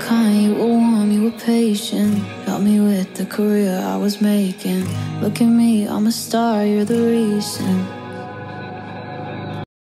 kind, you were warm, you were patient. Helped me with the career I was making. Look at me, I'm a star, you're the reason.